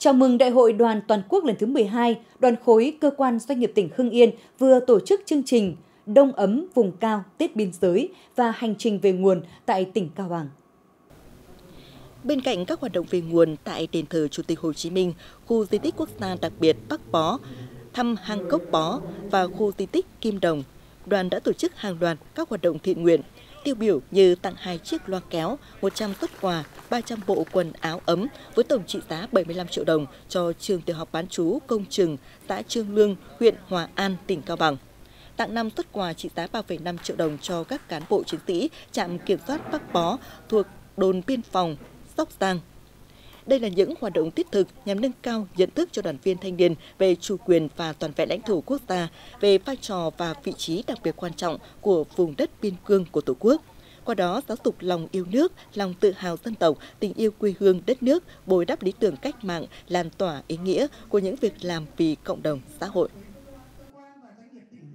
Chào mừng Đại hội đoàn toàn quốc lần thứ 12, đoàn khối cơ quan doanh nghiệp tỉnh Hưng Yên vừa tổ chức chương trình Đông ấm vùng cao Tết biên giới và hành trình về nguồn tại tỉnh Cao Bằng. Bên cạnh các hoạt động về nguồn tại đền thờ Chủ tịch Hồ Chí Minh, khu di tích quốc gia đặc biệt Bắc Bó, thăm hang cốc Bó và khu di tích Kim Đồng, đoàn đã tổ chức hàng loạt các hoạt động thiện nguyện, tiêu biểu như tặng hai chiếc loa kéo, 100 xuất quà, 300 bộ quần áo ấm với tổng trị giá 75 triệu đồng cho trường tiểu học bán chú Công Trừng, xã Trương Lương, huyện Hòa An, tỉnh Cao Bằng tặng 5 xuất quà trị giá 3,5 triệu đồng cho các cán bộ chiến sĩ trạm kiểm soát Bắc Bó thuộc đồn biên phòng Sóc Giang. Đây là những hoạt động thiết thực nhằm nâng cao nhận thức cho đoàn viên thanh niên về chủ quyền và toàn vẹn lãnh thổ quốc gia, về vai trò và vị trí đặc biệt quan trọng của vùng đất biên cương của Tổ quốc. Qua đó giáo dục lòng yêu nước, lòng tự hào dân tộc, tình yêu quê hương đất nước, bồi đắp lý tưởng cách mạng, lan tỏa ý nghĩa của những việc làm vì cộng đồng xã hội.